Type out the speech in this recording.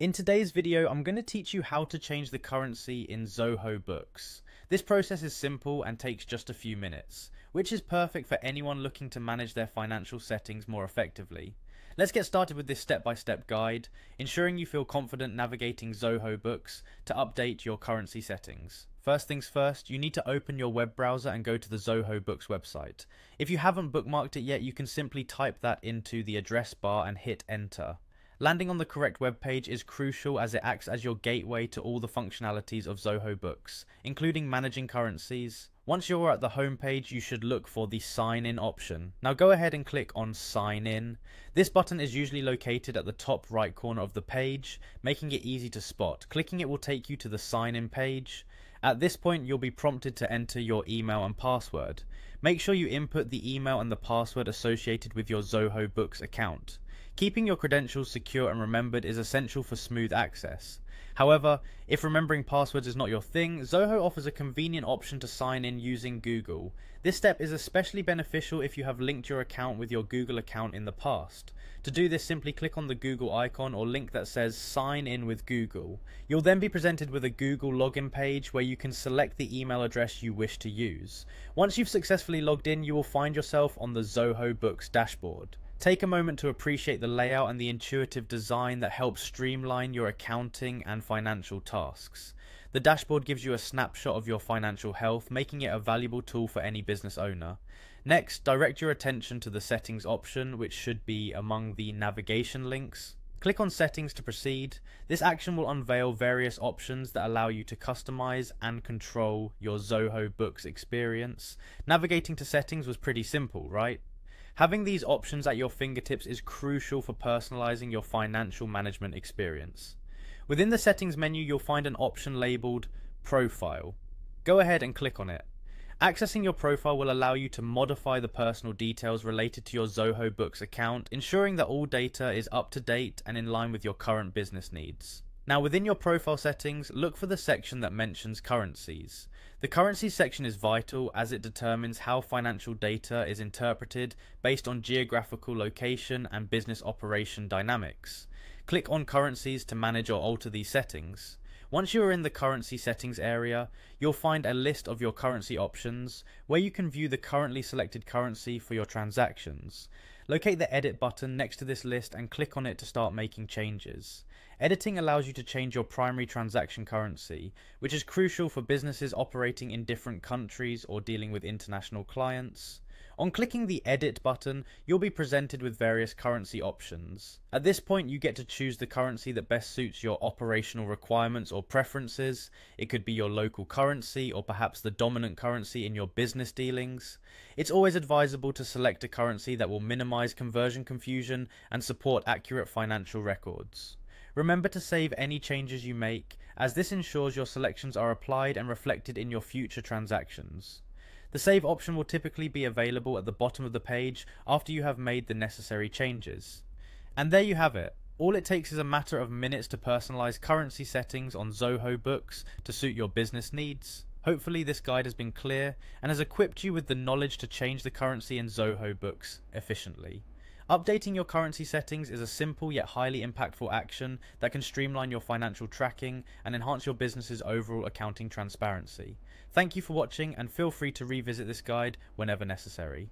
In today's video, I'm going to teach you how to change the currency in Zoho Books. This process is simple and takes just a few minutes, which is perfect for anyone looking to manage their financial settings more effectively. Let's get started with this step-by-step -step guide, ensuring you feel confident navigating Zoho Books to update your currency settings. First things first, you need to open your web browser and go to the Zoho Books website. If you haven't bookmarked it yet, you can simply type that into the address bar and hit enter. Landing on the correct web page is crucial as it acts as your gateway to all the functionalities of Zoho Books, including managing currencies. Once you're at the home page, you should look for the sign in option. Now go ahead and click on sign in. This button is usually located at the top right corner of the page, making it easy to spot. Clicking it will take you to the sign in page. At this point, you'll be prompted to enter your email and password. Make sure you input the email and the password associated with your Zoho Books account. Keeping your credentials secure and remembered is essential for smooth access. However, if remembering passwords is not your thing, Zoho offers a convenient option to sign in using Google. This step is especially beneficial if you have linked your account with your Google account in the past. To do this, simply click on the Google icon or link that says sign in with Google. You'll then be presented with a Google login page where you can select the email address you wish to use. Once you've successfully logged in, you will find yourself on the Zoho Books dashboard. Take a moment to appreciate the layout and the intuitive design that helps streamline your accounting and financial tasks. The dashboard gives you a snapshot of your financial health, making it a valuable tool for any business owner. Next, direct your attention to the settings option, which should be among the navigation links. Click on settings to proceed. This action will unveil various options that allow you to customize and control your Zoho Books experience. Navigating to settings was pretty simple, right? Having these options at your fingertips is crucial for personalizing your financial management experience. Within the settings menu, you'll find an option labeled Profile. Go ahead and click on it. Accessing your profile will allow you to modify the personal details related to your Zoho Books account, ensuring that all data is up to date and in line with your current business needs. Now within your profile settings, look for the section that mentions currencies. The currencies section is vital as it determines how financial data is interpreted based on geographical location and business operation dynamics. Click on currencies to manage or alter these settings. Once you are in the currency settings area, you'll find a list of your currency options where you can view the currently selected currency for your transactions. Locate the edit button next to this list and click on it to start making changes. Editing allows you to change your primary transaction currency, which is crucial for businesses operating in different countries or dealing with international clients. On clicking the edit button, you'll be presented with various currency options. At this point, you get to choose the currency that best suits your operational requirements or preferences. It could be your local currency or perhaps the dominant currency in your business dealings. It's always advisable to select a currency that will minimize conversion confusion and support accurate financial records. Remember to save any changes you make, as this ensures your selections are applied and reflected in your future transactions. The save option will typically be available at the bottom of the page after you have made the necessary changes. And there you have it. All it takes is a matter of minutes to personalize currency settings on Zoho Books to suit your business needs. Hopefully this guide has been clear and has equipped you with the knowledge to change the currency in Zoho Books efficiently. Updating your currency settings is a simple yet highly impactful action that can streamline your financial tracking and enhance your business's overall accounting transparency. Thank you for watching and feel free to revisit this guide whenever necessary.